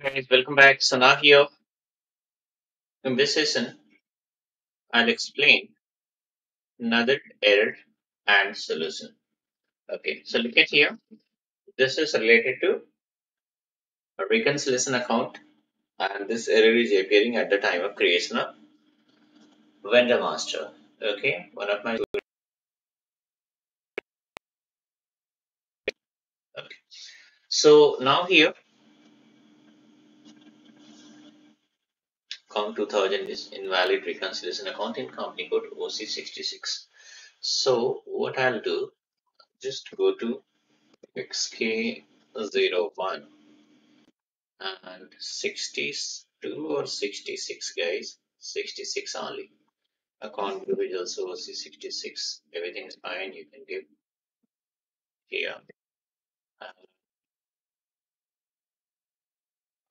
guys, welcome back. So now here in this session, I'll explain another error and solution. Okay, so look at here. This is related to a reconciliation account and this error is appearing at the time of creation of vendor master. Okay, one of my okay. So now here account 2000 is invalid reconciliation account in company code OC66. So what I'll do, just go to XK01 and 62 or 66 guys, 66 only. Account group is also OC66. Everything is fine. You can give here.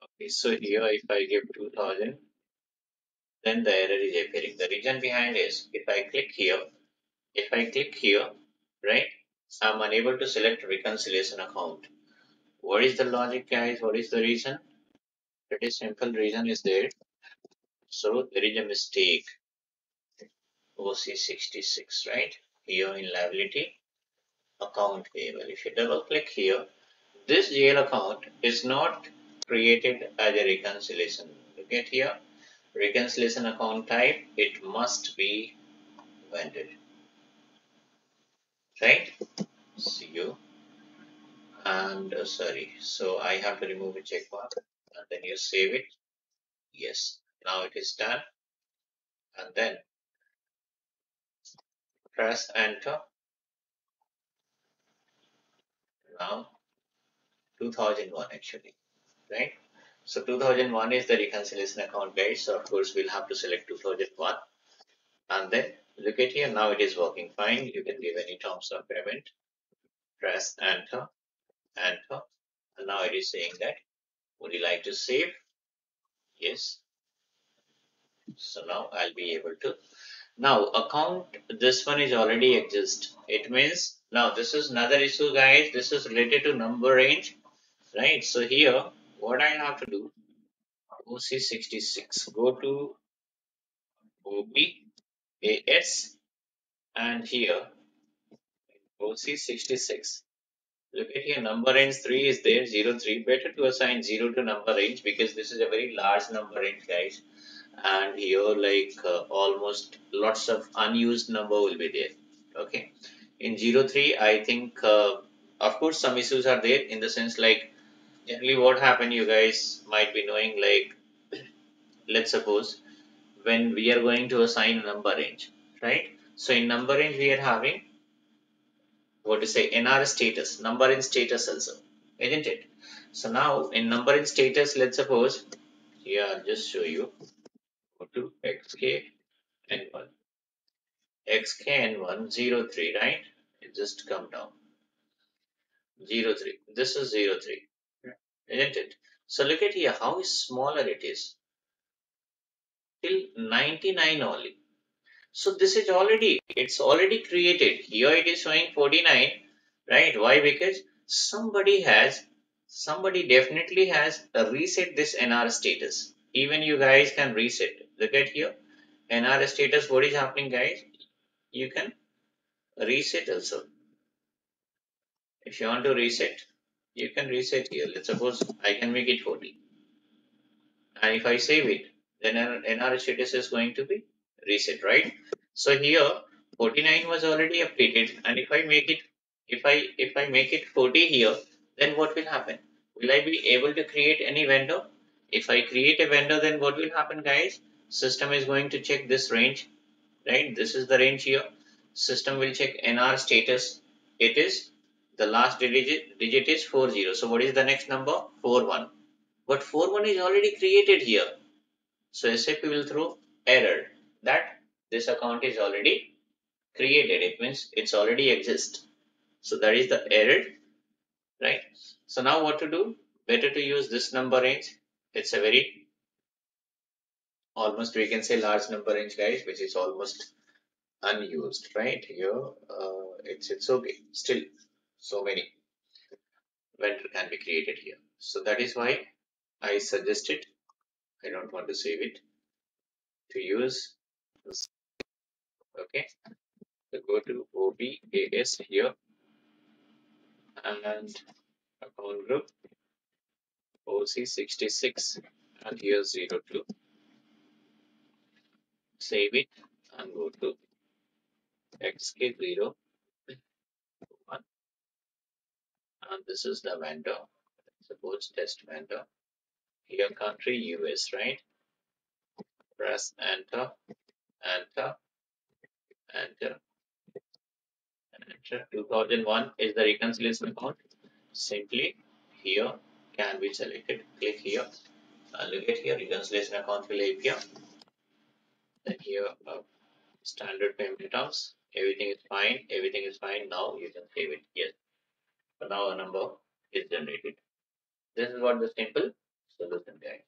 okay, so here if I give 2000, then the error is appearing. The reason behind is if I click here, if I click here, right, I'm unable to select reconciliation account. What is the logic, guys? What is the reason? Pretty simple reason is there. So there is a mistake. OC66, right? Here in liability account payable. If you double click here, this GL account is not created as a reconciliation. Look at here, reconciliation account type, it must be vendor. Right? See you. And uh, sorry, so I have to remove a checkmark and then you save it. Yes, now it is done. And then press enter. Now 2001 actually, right? So 2001 is the reconciliation account guys. So of course we'll have to select 2001 and then look at here. Now it is working fine. You can give any terms of payment. Press enter, enter. And now it is saying that would you like to save? Yes. So now I'll be able to. Now account, this one is already exist. It means now this is another issue guys. This is related to number range, right? So here what I have to do, OC66, go to OBAS and here OC66. Look at here, number range 3 is there, 0, 3. Better to assign 0 to number range because this is a very large number range, guys. And here, like uh, almost lots of unused number will be there. Okay. In 0, 3, I think, uh, of course, some issues are there in the sense like generally what happened you guys might be knowing like let's suppose when we are going to assign a number range right? So in number range we are having what to say nr status number in status also isn't it? So now in number in status let's suppose yeah I'll just show you go to xk n1 XKN1 03 right? It just come down. 03 this is 03 isn't it? So look at here how smaller it is till 99 only. So this is already, it's already created. Here it is showing 49, right? Why? Because somebody has, somebody definitely has reset this NR status. Even you guys can reset. Look at here. NR status, what is happening guys? You can reset also. If you want to reset, you can reset here. Let's suppose I can make it 40. And if I save it, then NR status is going to be reset, right? So here 49 was already updated and if I make it, if I, if I make it 40 here, then what will happen? Will I be able to create any vendor? If I create a vendor, then what will happen guys? System is going to check this range, right? This is the range here. System will check NR status. It is the last digit, digit is 40. So what is the next number? 41. But 41 is already created here. So SAP will throw error that this account is already created. It means it's already exist. So that is the error, right? So now what to do? Better to use this number range. It's a very almost we can say large number range guys, which is almost unused, right? Here uh, it's it's okay. Still so many vendor can be created here. So that is why I suggest it. I don't want to save it to use. Okay. So go to OBAS here and account group OC66 and here 02. Save it and go to XK0 and this is the vendor. Suppose test vendor. Here country US, right? Press enter, enter, enter, enter. 2001 is the reconciliation account. Simply here can be selected. Click here and look at here reconciliation account will appear. Then here uh, standard payment terms. Everything is fine. Everything is fine. Now you can save it. Yes. So now a number is generated. This is what the simple solution guide.